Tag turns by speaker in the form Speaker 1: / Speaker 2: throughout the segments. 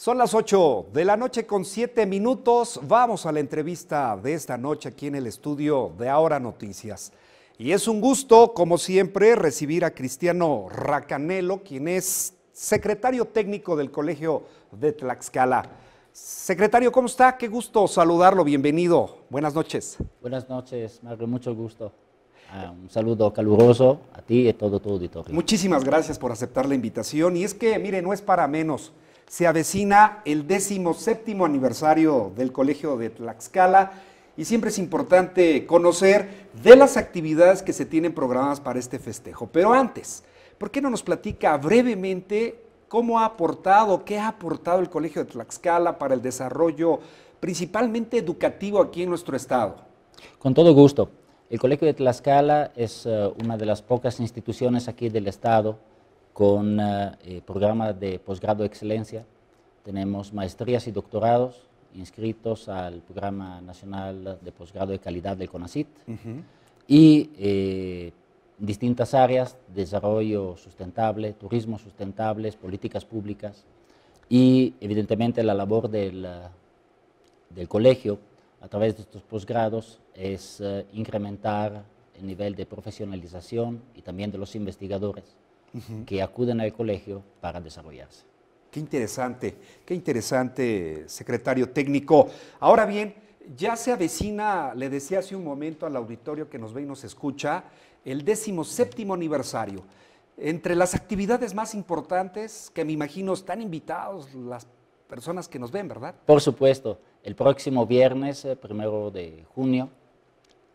Speaker 1: Son las 8 de la noche con 7 minutos. Vamos a la entrevista de esta noche aquí en el estudio de Ahora Noticias. Y es un gusto, como siempre, recibir a Cristiano Racanelo, quien es secretario técnico del Colegio de Tlaxcala. Secretario, ¿cómo está? Qué gusto saludarlo. Bienvenido. Buenas noches.
Speaker 2: Buenas noches, Mario. Mucho gusto. Ah, un saludo caluroso a ti y a todo tu auditorio.
Speaker 1: Muchísimas gracias por aceptar la invitación. Y es que, mire, no es para menos se avecina el décimo séptimo aniversario del Colegio de Tlaxcala y siempre es importante conocer de las actividades que se tienen programadas para este festejo. Pero antes, ¿por qué no nos platica brevemente cómo ha aportado, qué ha aportado el Colegio de Tlaxcala para el desarrollo principalmente educativo aquí en nuestro estado?
Speaker 2: Con todo gusto. El Colegio de Tlaxcala es eh, una de las pocas instituciones aquí del estado con eh, eh, programas de posgrado de excelencia. Tenemos maestrías y doctorados inscritos al Programa Nacional de Posgrado de Calidad del CONACIT. Y eh, distintas áreas, desarrollo sustentable, turismo sustentable, políticas públicas y evidentemente la labor del, del colegio a través de estos posgrados es incrementar el nivel de profesionalización y también de los investigadores que acuden al colegio para desarrollarse.
Speaker 1: Qué interesante, qué interesante, secretario técnico. Ahora bien, ya se avecina, le decía hace un momento al auditorio que nos ve y nos escucha, el décimo séptimo aniversario. Entre las actividades más importantes, que me imagino están invitados las personas que nos ven, ¿verdad?
Speaker 2: Por supuesto, el próximo viernes, eh, primero de junio,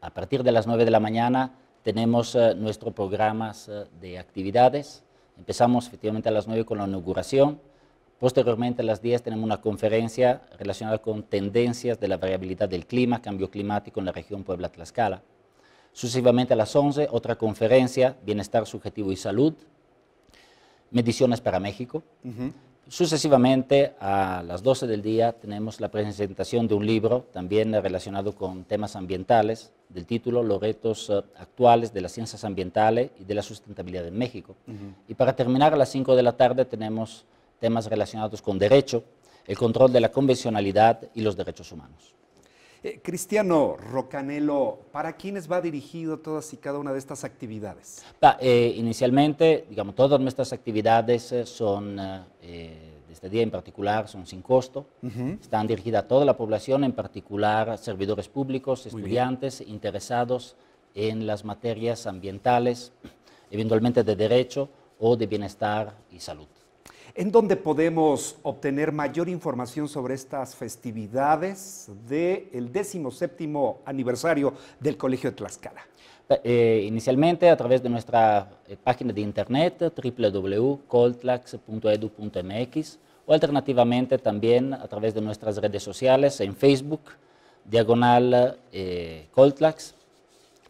Speaker 2: a partir de las 9 de la mañana, tenemos uh, nuestros programas uh, de actividades. Empezamos efectivamente a las 9 con la inauguración. Posteriormente a las 10 tenemos una conferencia relacionada con tendencias de la variabilidad del clima, cambio climático en la región Puebla-Tlaxcala. Sucesivamente a las 11, otra conferencia, bienestar subjetivo y salud, mediciones para México. Sucesivamente, a las 12 del día, tenemos la presentación de un libro también relacionado con temas ambientales, del título Los retos uh, actuales de las ciencias ambientales y de la sustentabilidad en México. Uh -huh. Y para terminar, a las 5 de la tarde tenemos temas relacionados con derecho, el control de la convencionalidad y los derechos humanos.
Speaker 1: Eh, Cristiano Rocanelo, ¿para quiénes va dirigido todas y cada una de estas actividades?
Speaker 2: Eh, inicialmente, digamos, todas nuestras actividades eh, son, eh, este día en particular, son sin costo. Uh -huh. Están dirigidas a toda la población, en particular servidores públicos, estudiantes interesados en las materias ambientales, eventualmente de derecho o de bienestar y salud.
Speaker 1: ¿En dónde podemos obtener mayor información sobre estas festividades del 17 aniversario del Colegio de Tlaxcala?
Speaker 2: Eh, inicialmente a través de nuestra eh, página de internet www.coltlax.edu.mx o alternativamente también a través de nuestras redes sociales en Facebook, diagonal eh, Coltlax,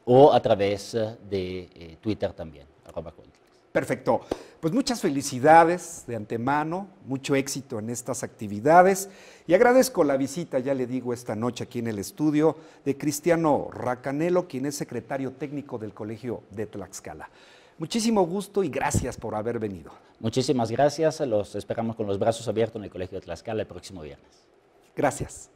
Speaker 2: o a través de eh, Twitter también, arroba Coltlax.
Speaker 1: Perfecto. Pues muchas felicidades de antemano, mucho éxito en estas actividades y agradezco la visita, ya le digo, esta noche aquí en el estudio de Cristiano Racanelo, quien es secretario técnico del Colegio de Tlaxcala. Muchísimo gusto y gracias por haber venido.
Speaker 2: Muchísimas gracias, los esperamos con los brazos abiertos en el Colegio de Tlaxcala el próximo viernes.
Speaker 1: Gracias.